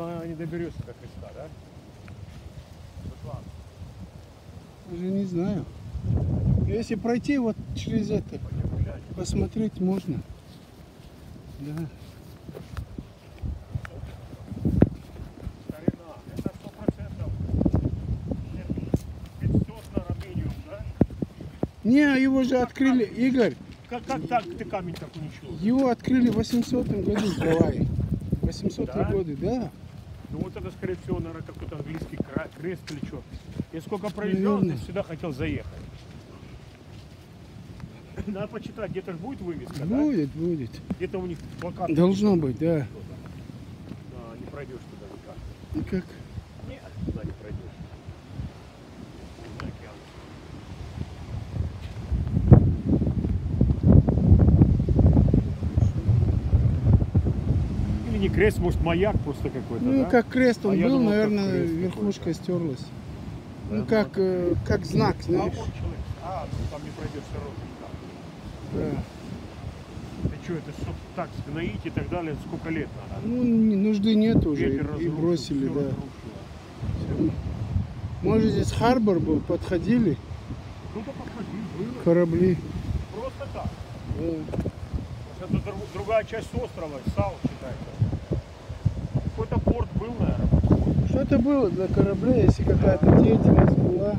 знаю, не доберешься до Христа, да? Даже не знаю. Если пройти вот через это, посмотреть можно. Да. Не, его же открыли, Игорь, Как, как так ты камень так уничтожил? его открыли в 800 году в Гавайи. 800 Да? годы, да. Ну вот это, скорее всего, наверное, какой-то английский крест или что. Я сколько проезжал, ты сюда хотел заехать. Надо почитать, где-то же будет вывеска, да? Будет, будет. Где-то у них плакат. Должно быть, да. Да, не пройдешь туда никак. Никак. Нет, туда не пройдешь. На океан. Или не крест, может маяк просто какой-то, Ну, да? как крест он А был, думал, наверное, верхушка стерлась. Да, Ну, как, э, как знак, А знаешь. А, ну там не пройдешь все равно. Да. Ты что, это чтоб так сгноить и так далее, сколько лет надо? Ну, нужды нет уже, Ветер и разрушил, бросили, всё да. разрушило. Может, здесь Харбор был, подходили Ну-ка подходи, было. корабли. Просто так. Да. Это друг- другая часть острова, Сау считается. Какой-то Что-то было для кораблей, если какая-то деятельность была.